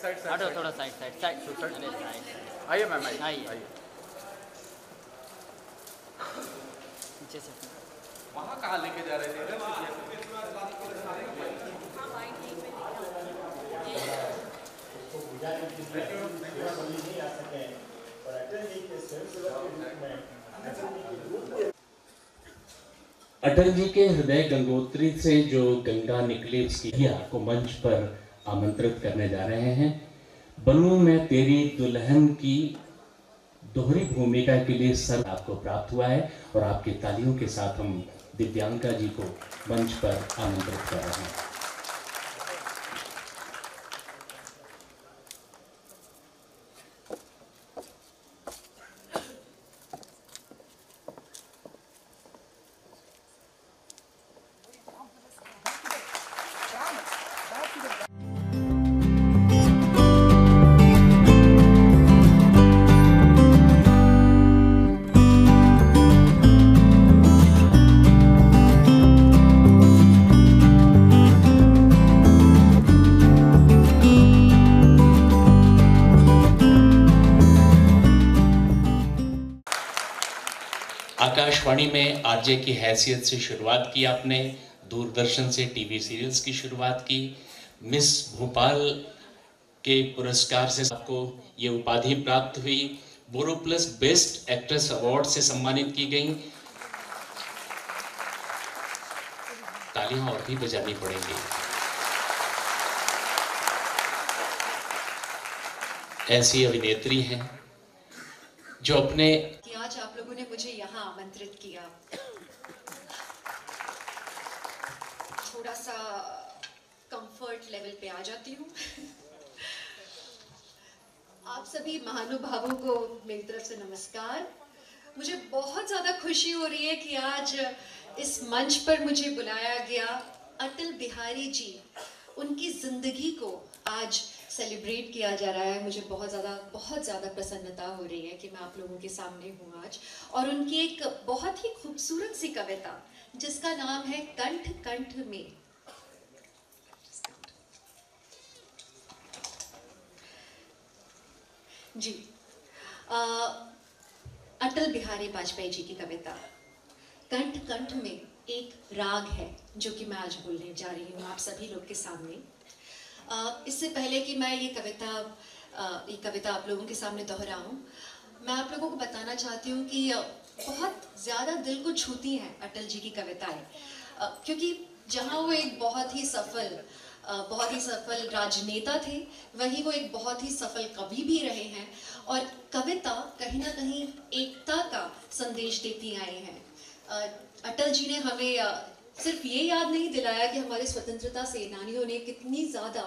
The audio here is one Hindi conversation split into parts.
साइड साइड साइड हटो। थोड़ा साइड साइड साइड साइड। अरे साइड आइए मैम आइए नीचे से वहाँ कहाँ लेके जा रहे थे? अटल जी के हृदय गंगोत्री से जो गंगा निकली उसकी आपको मंच पर आमंत्रित करने जा रहे हैं। बनू में तेरी दुल्हन की दोहरी भूमिका के लिए सर आपको प्राप्त हुआ है और आपकी तालियों के साथ हम दिव्यांका जी को मंच पर आमंत्रित कर रहे हैं। आकाशवाणी में आरजे की हैसियत से शुरुआत की आपने, दूरदर्शन से टीवी सीरियल्स की शुरुआत की। मिस भोपाल के पुरस्कार से आपको ये उपाधि प्राप्त हुई। बोरो प्लस बेस्ट एक्ट्रेस अवार्ड से सम्मानित की गई। तालियाँ और भी बजानी पड़ेंगी। ऐसी अभिनेत्री हैं जो अपने लोगों ने मुझे यहाँ आमंत्रित किया। थोड़ा सा कंफर्ट लेवल पे आ जाती हूँ। आप सभी महानुभावों को मेरी तरफ़ से नमस्कार। मुझे बहुत ज़्यादा खुशी हो रही है कि आज इस मंच पर मुझे बुलाया गया अटल बिहारी जी। उनकी ज़िंदगी को आज सेलिब्रेट किया जा रहा है। मुझे बहुत ज़्यादा बहुत ज़्यादा प्रसन्नता हो रही है कि मैं आप लोगों के सामने हूँ आज। और उनकी एक बहुत ही खूबसूरत सी कविता जिसका नाम है कंठ कंठ में। जी अ, अटल बिहारी वाजपेयी जी की कविता कंठ कंठ में एक राग है जो कि मैं आज बोलने जा रही हूँ आप सभी लोग के सामने। इससे पहले कि मैं ये कविता ये कविता आप लोगों के सामने दोहराऊं, मैं आप लोगों को बताना चाहती हूँ कि बहुत ज़्यादा दिल को छूती हैं अटल जी की कविताएँ। क्योंकि जहाँ वो एक बहुत ही सफल बहुत ही सफल राजनेता थे, वहीं वो एक बहुत ही सफल कवि भी रहे हैं और कविता कहीं ना कहीं एकता का संदेश देती आई हैं। अटल जी ने हमें सिर्फ़ ये याद नहीं दिलाया कि हमारे स्वतंत्रता सेनानियों ने कितनी ज़्यादा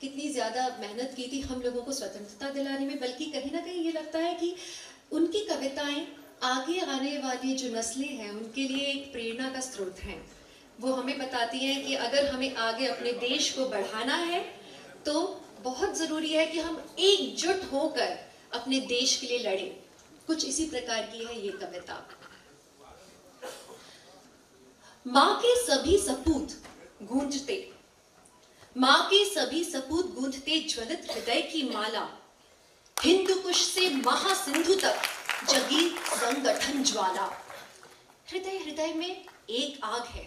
कितनी ज़्यादा मेहनत की थी हम लोगों को स्वतंत्रता दिलाने में, बल्कि कहीं ना कहीं ये लगता है कि उनकी कविताएँ आगे आने वाली जो नस्लें हैं, उनके लिए एक प्रेरणा का स्रोत हैं। वो हमें बताती हैं कि अगर हमें आगे अपने देश को बढ़ाना है तो बहुत ज़रूरी है कि हम एकजुट होकर अपने देश के लिए लड़ें। कुछ इसी प्रकार की है ये कविता। माँ के सभी सपूत गूंजते। माँ के सभी सपूत गूंजते ज्वलित हृदय की माला। हिंदू कुश से महासिंधु तक जगी संगठन ज्वाला। हृदय हृदय में एक आग है,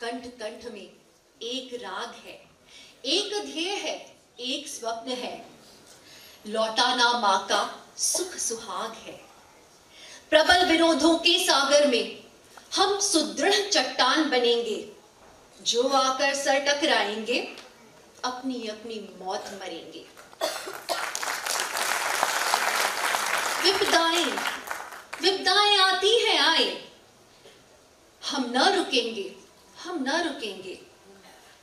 कंठ कंठ में एक राग है, एक ध्येय है, एक स्वप्न है। लौटाना माँ का सुख सुहाग है। प्रबल विरोधों के सागर में हम सुदृढ़ चट्टान बनेंगे। जो आकर सर टकराएँगे, अपनी अपनी मौत मरेंगे। विपदाएँ विपदाएँ आती हैं, आए। हम न रुकेंगे, हम न रुकेंगे।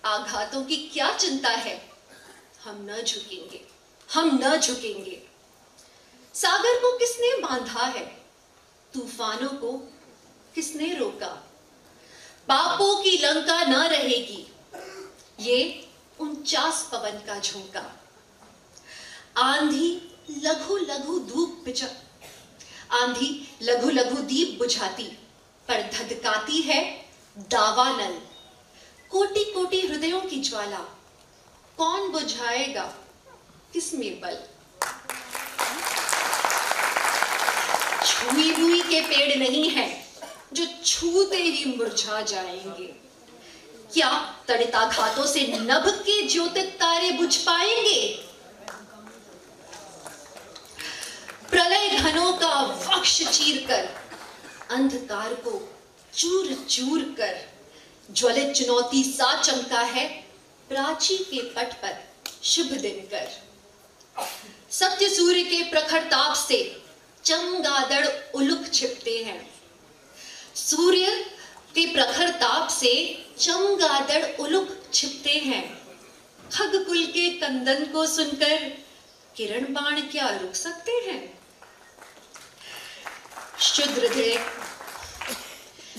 आघातों की क्या चिंता है? हम न झुकेंगे, हम न झुकेंगे। सागर को किसने बांधा है? तूफानों को किसने रोका? पापों की लंका न रहेगी। ये उनचास पवन का झोंका। आंधी लघु लघु धूप बिचा आंधी लघु लघु दीप बुझाती, पर धधकाती है दावानल कोटि कोटि हृदयों की ज्वाला। कौन बुझाएगा किसमें बल? छुई हुई के पेड़ नहीं है। जो छूते ही मुरझा जाएँगे। क्या तड़िता घातों से नभ के ज्योतित तारे बुझ पाएँगे? प्रलय घनों का वक्ष चीर कर अंधकार को चूर चूर कर, ज्वलित चुनौती सा चमका है प्राची के पट पर शुभ दिन कर। सत्य सूर्य के प्रखर ताप से चमगादड़ उलुक छिपते हैं। सूर्य के प्रखर ताप से चमगादड़ उलुक छिपते हैं। खग खगकुल के कंदन को सुनकर किरण बाण क्या रुक सकते हैं? शुद्ध हृदय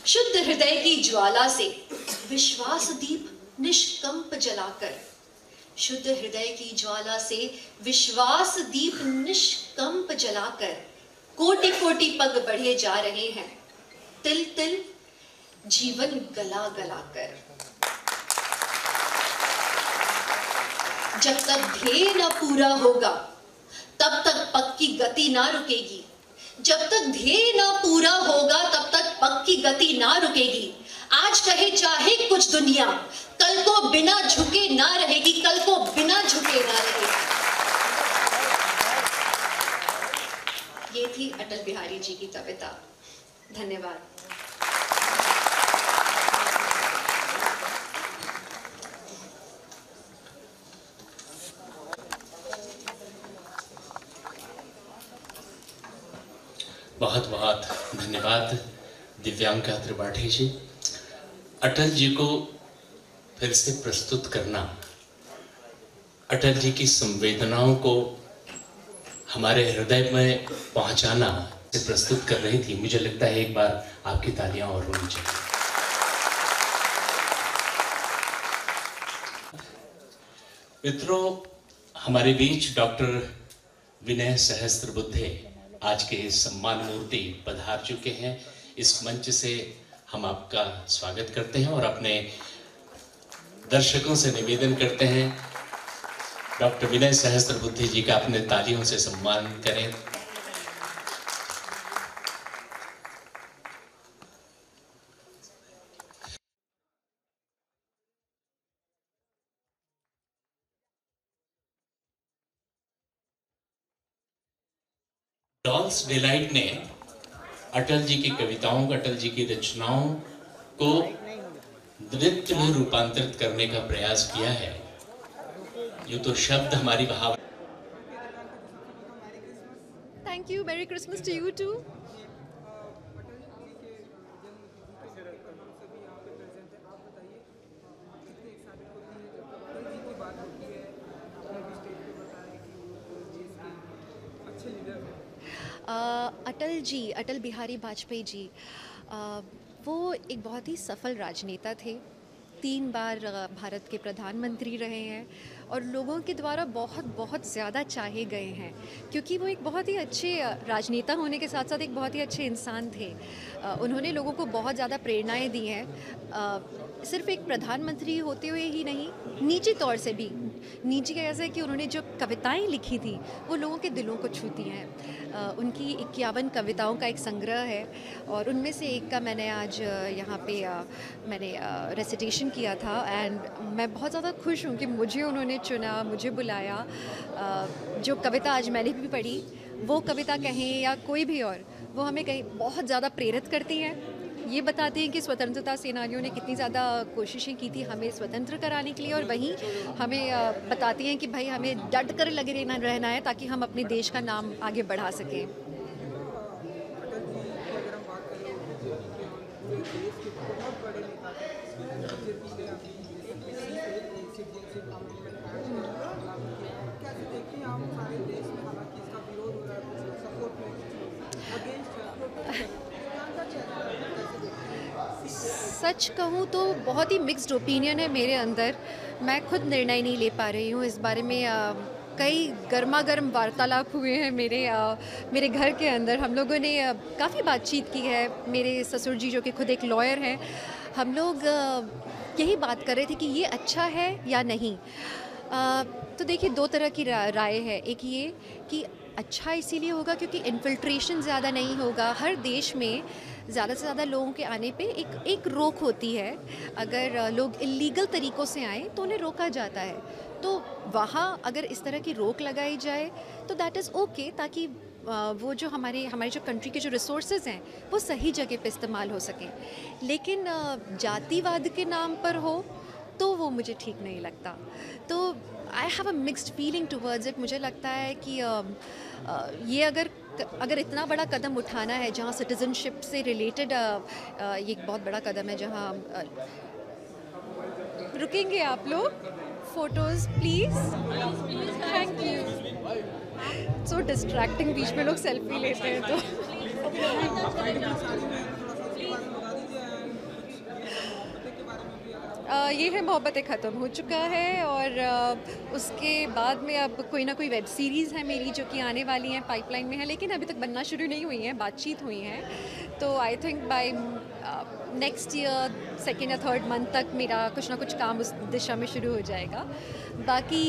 शुद्ध हृदय की ज्वाला से विश्वास दीप निष्कंप जलाकर, शुद्ध हृदय की ज्वाला से विश्वास दीप निष्कंप जलाकर कोटि कोटि पग बढ़े जा रहे हैं। तिल तिल, जीवन गला गला कर जब तक ध्येय न पूरा होगा, तब तक पक्की गति ना रुकेगी। जब तक ध्येय ना पूरा होगा, तब तक पक्की गति ना रुकेगी। आज कहे चाहे कुछ दुनिया, कल को बिना झुके ना रहेगी, कल को बिना झुके ना रहेगी। ये थी अटल बिहारी जी की कविता। धन्यवाद। बहुत बहुत धन्यवाद, दिव्यांका त्रिपाठी जी। अटल जी को फिर से प्रस्तुत करना। अटल जी की संवेदनाओं को हमारे हृदय में पहुंचाना से प्रस्तुत कर रही थी। मुझे लगता है एक बार आपकी तालियाँ और होनी चाहिए। मित्रों, हमारे बीच डॉक्टर विनय सहस्त्र बुद्धे आज के सम्मान मूर्ति पधार चुके हैं। इस मंच से हम आपका स्वागत करते हैं और अपने दर्शकों से निवेदन करते हैं। डॉक्टर विनय सहस्त्र बुद्धि जी का अपने तालियों से सम्मान करें। डॉल्स डिलाइट ने अटल जी की कविताओं, अटल जी की रचनाओं को नृत्य में रूपांतरित करने का प्रयास किया है ये तो शब्द हमारी भावना thank you Merry Christmas to you too. Uh, Atal ji, Atal Bihari Vajpayee ji वो एक बहुत ही सफल राजनेता थे। तीन बार भारत के प्रधानमंत्री रहे हैं और लोगों के द्वारा बहुत बहुत ज़्यादा चाहे गए हैं, क्योंकि वो एक बहुत ही अच्छे राजनेता होने के साथ साथ एक बहुत ही अच्छे इंसान थे। उन्होंने लोगों को बहुत ज़्यादा प्रेरणाएँ दी हैं। सिर्फ़ एक प्रधानमंत्री होते हुए ही नहीं, निजी तौर से भी निजी ऐसा है कि उन्होंने जो कविताएँ लिखी थी, वो लोगों के दिलों को छूती हैं। उनकी इक्यावन कविताओं का एक संग्रह है और उनमें से एक का मैंने आज यहाँ पे मैंने रेसिटेशन किया था एंड मैं बहुत ज़्यादा खुश हूँ कि मुझे उन्होंने चुना, मुझे बुलाया। जो कविता आज मैंने भी पढ़ी, वो कविता कहें या कोई भी और, वो हमें कहीं बहुत ज़्यादा प्रेरित करती हैं। ये बताते हैं कि स्वतंत्रता सेनानियों ने कितनी ज़्यादा कोशिशें की थी हमें स्वतंत्र कराने के लिए और वहीं हमें बताते हैं कि भाई हमें डट कर लगे रहना रहना है ताकि हम अपने देश का नाम आगे बढ़ा सकें। सच कहूँ तो बहुत ही मिक्स्ड ओपिनियन है मेरे अंदर। मैं खुद निर्णय नहीं ले पा रही हूँ इस बारे में आ, कई गर्मा गर्म वार्तालाप हुए हैं मेरे आ, मेरे घर के अंदर। हम लोगों ने काफ़ी बातचीत की है मेरे ससुर जी जो कि खुद एक लॉयर हैं। हम लोग आ, यही बात कर रहे थे कि ये अच्छा है या नहीं। तो देखिए, दो तरह की राय है। एक ये कि अच्छा इसीलिए होगा क्योंकि इन्फिल्ट्रेशन ज़्यादा नहीं होगा। हर देश में ज़्यादा से ज़्यादा लोगों के आने पे एक एक रोक होती है। अगर लोग इलीगल तरीक़ों से आएँ तो उन्हें रोका जाता है। तो वहाँ अगर इस तरह की रोक लगाई जाए तो दैट इज़ ओके ताकि वो जो हमारे हमारे जो कंट्री के जो रिसोर्सेज हैं, वो सही जगह पे इस्तेमाल हो सकें। लेकिन जातिवाद के नाम पर हो तो वो मुझे ठीक नहीं लगता। तो I have a mixed feeling towards it मुझे लगता है कि ये अगर अगर इतना बड़ा कदम उठाना है, जहाँ सिटीज़नशिप से रिलेटेड ये एक बहुत बड़ा कदम है, जहाँ रुकेंगे आप लोग? Photos please thank you so distracting बीच में लोग सेल्फी लेते हैं तो। ये है मोहब्बतें ख़त्म हो चुका है और उसके बाद में अब कोई ना कोई वेब सीरीज़ है मेरी जो कि आने वाली हैं, पाइपलाइन में है, लेकिन अभी तक बनना शुरू नहीं हुई हैं, बातचीत हुई हैं। तो I think by next year second या थर्ड मंथ तक मेरा कुछ ना कुछ काम उस दिशा में शुरू हो जाएगा। बाकी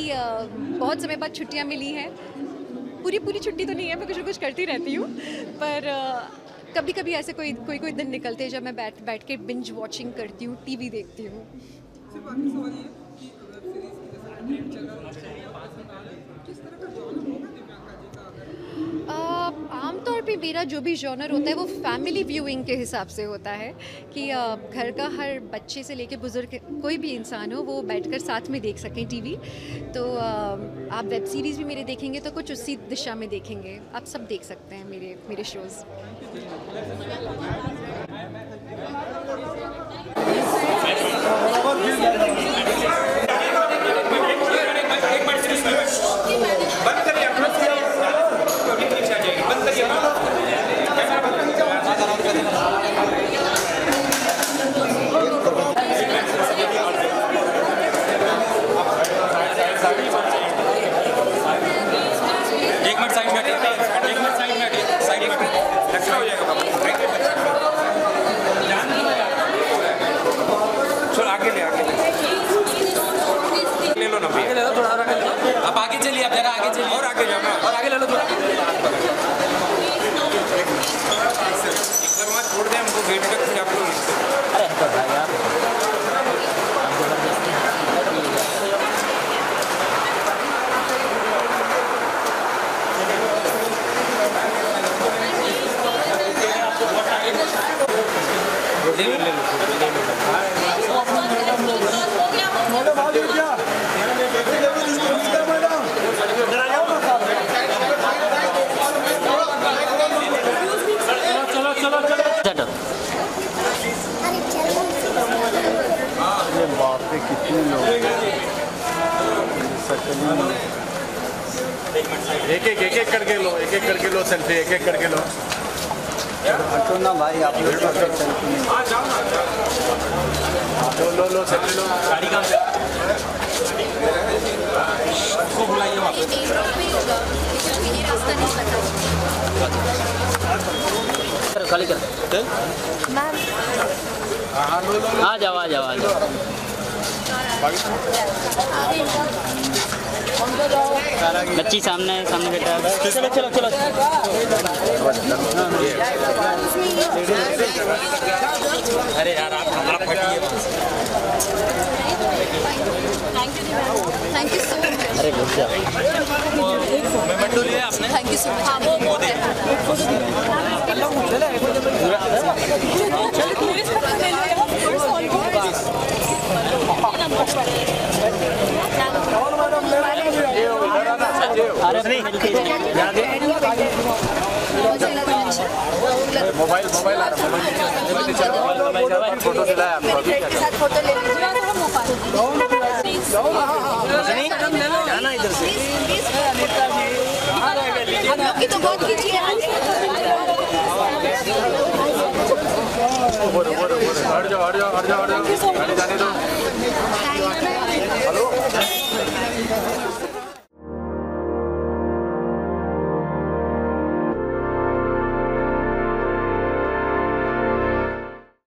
बहुत समय बाद छुट्टियाँ मिली हैं। पूरी पूरी छुट्टी तो नहीं है, मैं कुछ ना कुछ करती रहती हूँ, पर कभी कभी ऐसे कोई कोई कोई दिन निकलते हैं जब मैं बैठ बैठ के बिंज वॉचिंग करती हूँ टीवी देखती हूँ सिर्फ़ बाकी सवाल ये कि वेब सीरीज़ की जैसे अपडेट चल रहा है पास में आ रहा है किस तरह का जॉनर होगा दिव्यांका जी का अगर अ, आमतौर पे मेरा जो भी जॉनर होता है वो फैमिली व्यूइंग के हिसाब से होता है कि घर का हर बच्चे से लेके बुज़ुर्ग कोई भी इंसान हो, वो बैठकर साथ में देख सकें टीवी तो आप वेब सीरीज़ भी मेरे देखेंगे तो कुछ उसी दिशा में देखेंगे। आप सब देख सकते हैं मेरे मेरे शोज़ एक मिनट साइड में हटिए एक मिनट साइड में हटिए साइड एक मिनट रक्षा हो जाएगा बाबा राइट में चलो आगे ले आगे ले ले लो ना भैया ले लो थोड़ा आगे ले लो आप आगे चलिए आप जरा आगे चलिए और आगे जाओ ना और आगे ले लो थोड़ा एक बार वहाँ छोड़ दें हमको गेट तक फिर आपको अरे तो भाई आप आप ज़बरदस्ती ले लो ले लो चलो अरे बाप रे कितने लोग एक एक एक एक करके लो एक एक करके लो सेल्फी एक एक करके लो। हटो ना भाई आप लोग का नहीं लो लो लो सेल्फी लो। गाड़ी कहाँ पे बुलाइए वहाँ खाली करो। आ जाओ आ जाओ आ जाओ। बच्ची सामने है सामने बेटा है। चलो चलो चलो। अरे यार आप हमारा से थैंक यू सो मच अरे गुड जॉब मैं मेमेंटो लिया आपने थैंक यू सो मच अरे मिलके मोबाइल आ रहा है फ़ोटो दिलाया आपको अभी क्या फ़ोटो ले जाना इधर से हम लोग की तो बहुत खींची बोलो हट जाओ हट जाओ हट जाओ हट जाओ जाने दो हेलो